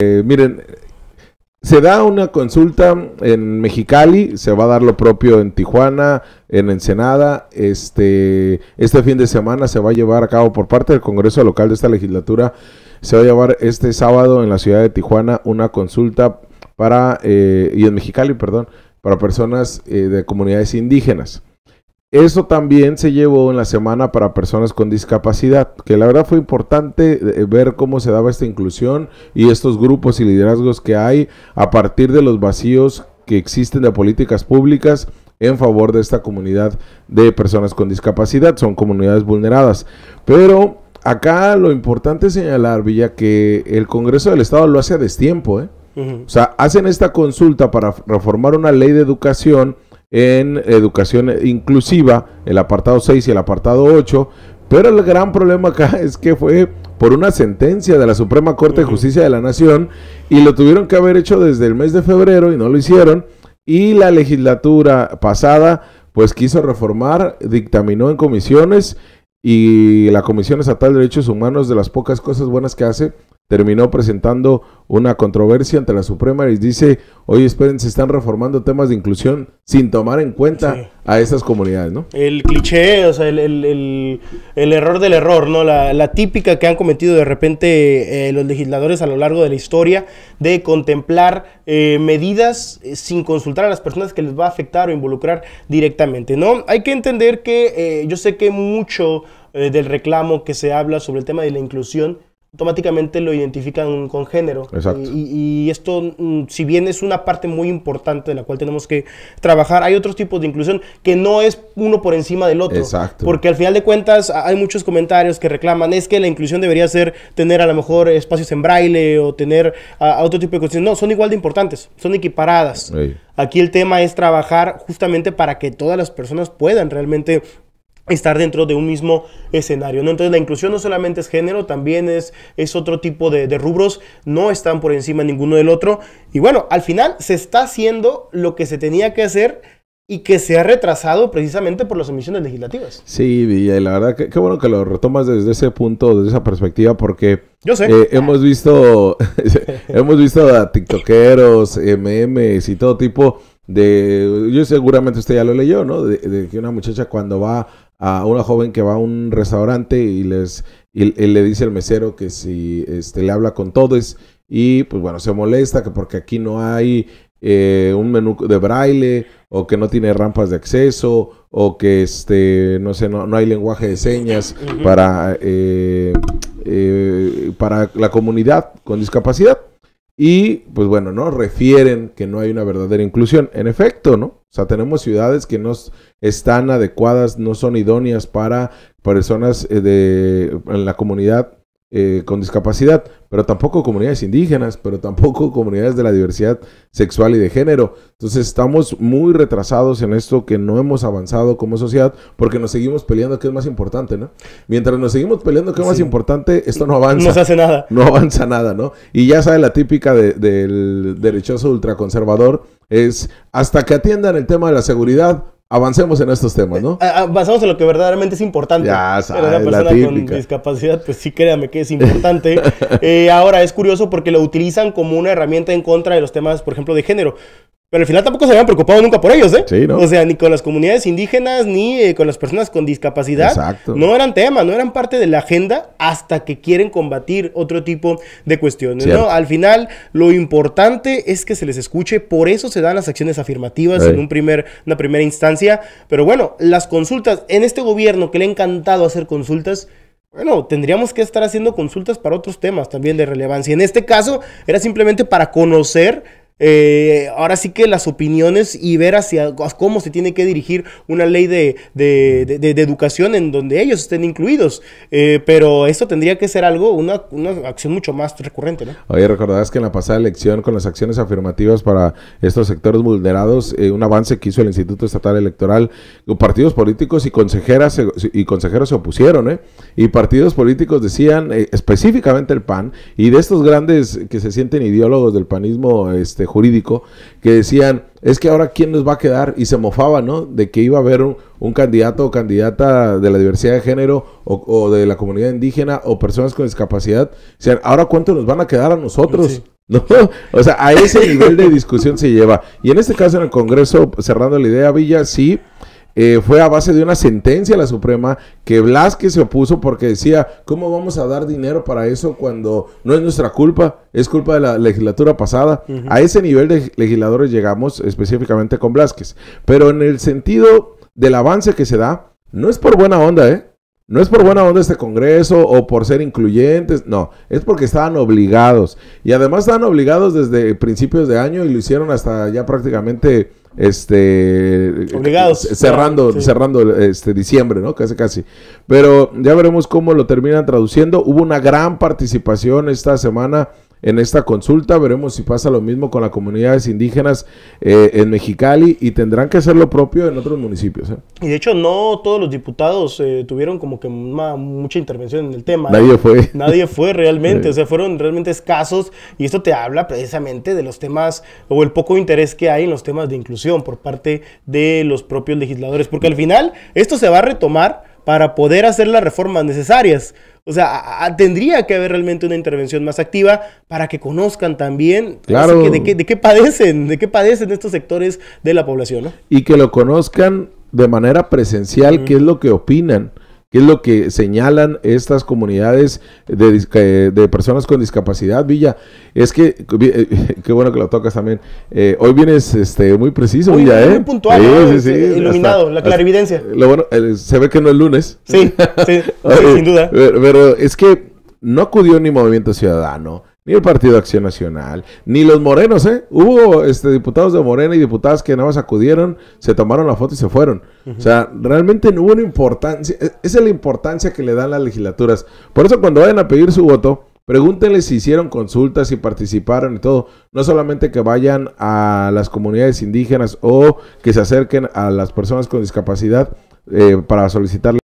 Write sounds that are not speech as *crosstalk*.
Eh, miren, se da una consulta en Mexicali, se va a dar lo propio en Tijuana, en Ensenada. Este, este fin de semana se va a llevar a cabo por parte del Congreso local de esta legislatura. Se va a llevar este sábado en la ciudad de Tijuana una consulta para, eh, y en Mexicali, perdón, para personas eh, de comunidades indígenas. Eso también se llevó en la semana para personas con discapacidad, que la verdad fue importante eh, ver cómo se daba esta inclusión y estos grupos y liderazgos que hay a partir de los vacíos que existen de políticas públicas en favor de esta comunidad de personas con discapacidad, son comunidades vulneradas. Pero acá lo importante es señalar, Villa, que el Congreso del Estado lo hace a destiempo, ¿eh? O sea, hacen esta consulta para reformar una ley de educación en educación inclusiva, el apartado 6 y el apartado 8, pero el gran problema acá *laughs* es que fue por una sentencia de la Suprema Corte de Justicia de la Nación y lo tuvieron que haber hecho desde el mes de febrero y no lo hicieron. Y la legislatura pasada pues quiso reformar, dictaminó en comisiones y la Comisión Estatal de Derechos Humanos de las pocas cosas buenas que hace terminó presentando una controversia ante la Suprema y dice, oye, esperen, se están reformando temas de inclusión sin tomar en cuenta a esas comunidades, ¿no? El cliché, o sea, el, el, el, error del error, ¿no? La, la, típica que han cometido de repente eh, los legisladores a lo largo de la historia de contemplar eh, medidas eh, sin consultar a las personas que les va a afectar o involucrar directamente, ¿no? Hay que entender que yo sé que mucho del reclamo que se habla sobre el tema de la inclusión automáticamente lo identifican con género. Exacto. Y, esto, mm, si bien es una parte muy importante de la cual tenemos que trabajar, hay otros tipos de inclusión que no es uno por encima del otro. Exacto. Porque al final de cuentas hay muchos comentarios que reclaman, es que la inclusión debería ser tener a lo mejor espacios en braille o tener a, otro tipo de cuestiones. No, son igual de importantes, son equiparadas. Aquí el tema es trabajar justamente para que todas las personas puedan realmente estar dentro de un mismo escenario. ¿no? Entonces la inclusión no solamente es género, también es, es otro tipo de, rubros, no están por encima ninguno del otro. Y bueno, al final se está haciendo lo que se tenía que hacer y que se ha retrasado precisamente por las emisiones legislativas. Sí, y la verdad que qué bueno que lo retomas desde ese punto, desde esa perspectiva, porque Yo sé. Eh, hemos visto *laughs* hemos visto a tiktokeros, memes y todo tipo de, yo seguramente usted ya lo leyó, ¿no? De, que una muchacha cuando va a una joven que va a un restaurante y les y, le dice al mesero que si este le habla con todos y pues bueno se molesta que porque aquí no hay eh, un menú de braille o que no tiene rampas de acceso o que este no sé no, no hay lenguaje de señas para eh, eh, para la comunidad con discapacidad y pues bueno, ¿no? Refieren que no hay una verdadera inclusión. En efecto, ¿no? O sea, tenemos ciudades que no están adecuadas, no son idóneas para personas eh, de en la comunidad eh, con discapacidad, pero tampoco comunidades indígenas, pero tampoco *laughs* comunidades de la diversidad sexual y de género. Entonces estamos muy retrasados en esto que no hemos avanzado como sociedad porque nos seguimos peleando qué es más importante, ¿no? Mientras nos seguimos peleando qué es más importante, esto no avanza. No se hace nada. *laughs* No avanza nada, ¿no? Y ya sabe la típica del derechoso ultraconservador es hasta que atiendan el tema de la seguridad, avancemos en estos temas, ¿no? Avanzamos en lo que verdaderamente es importante. Ya Pero una persona con discapacidad, pues sí, créame que es importante. *laughs* Eh, ahora, es curioso porque lo utilizan como una herramienta en contra de los temas, por ejemplo, de género. Pero al final tampoco se habían preocupado nunca por ellos, ¿eh? Sí, ¿no? O sea, ni con las comunidades indígenas, ni eh, con las personas con discapacidad. Exacto. No eran temas, no eran parte de la agenda hasta que quieren combatir otro tipo de cuestiones, ¿no? Al final, lo importante es que se les escuche, por eso se dan las acciones afirmativas en un primer, una primera instancia. Pero bueno, las consultas, en este gobierno que le ha encantado hacer consultas, bueno, tendríamos que estar haciendo consultas para otros temas también de relevancia. En este caso, era simplemente para conocer eh, ahora sí que las opiniones y ver hacia cómo se tiene que dirigir una ley de, educación en donde ellos estén incluidos. Eh, pero esto tendría que ser algo, una, acción mucho más recurrente, ¿no? Oye, recordarás que en la pasada elección con las acciones afirmativas para estos sectores vulnerados, eh, un avance que hizo el Instituto Estatal Electoral, partidos políticos y consejeras y consejeros se opusieron, ¿eh? Y partidos políticos decían, específicamente el PAN, y de estos grandes que se sienten ideólogos del panismo, este, jurídico, que decían, es que ahora quién nos va a quedar, y se mofaba, ¿no? De que iba a haber un, candidato o candidata de la diversidad de género o, de la comunidad indígena o personas con discapacidad. Decían, ahora cuánto nos van a quedar a nosotros. *laughs* No, o sea, a ese nivel de discusión se lleva. Y en este caso, en el Congreso, cerrando la idea, Villa, sí, eh, fue a base de una sentencia a la Suprema que Blasque se opuso porque decía, ¿cómo vamos a dar dinero para eso cuando no es nuestra culpa? Es culpa de la legislatura pasada. A ese nivel de legisladores llegamos específicamente con Blasquez. Pero en el sentido del avance que se da, no es por buena onda, ¿eh? No es por buena onda este Congreso o por ser incluyentes, no, es porque estaban obligados. Y además estaban obligados desde principios de año y lo hicieron hasta ya prácticamente este obligados. cerrando cerrando este diciembre no casi casi. Pero ya veremos cómo lo terminan traduciendo. Hubo una gran participación esta semana en esta consulta. Veremos si pasa lo mismo con las comunidades indígenas eh, en Mexicali y tendrán que hacer lo propio en otros municipios. ¿eh? Y de hecho no todos los diputados eh, tuvieron como que mucha intervención en el tema. Nadie fue. Nadie fue realmente, *laughs* o sea, fueron realmente escasos y esto te habla precisamente de los temas o el poco interés que hay en los temas de inclusión por parte de los propios legisladores, porque al final esto se va a retomar para poder hacer las reformas necesarias. O sea, tendría que haber realmente una intervención más activa para que conozcan también de, qué, de, qué, padecen, de qué padecen estos sectores de la población. Y que lo conozcan de manera presencial, qué es lo que opinan. ¿Qué es lo que señalan estas comunidades de, de, personas con discapacidad, Villa? Es que, eh, *laughs* qué bueno que lo tocas también. Eh, hoy vienes este, muy preciso, Villa, ¿eh? Muy puntual, sí, sí, iluminado, la clarividencia. lo bueno, se ve que no es lunes. Sí, sí, *laughs* sin duda. Pero es que no acudió ni Movimiento Ciudadano, ni el Partido Acción Nacional, ni los morenos, ¿eh? Hubo este, diputados de Morena y diputadas que nada más acudieron, se tomaron la foto y se fueron. O sea, realmente no hubo una importancia. E, esa es la importancia que le dan las legislaturas. Por eso cuando vayan a pedir su voto, pregúntenle si hicieron consultas, si participaron y todo. No solamente que vayan a las comunidades indígenas o que se acerquen a las personas con discapacidad eh, para solicitarle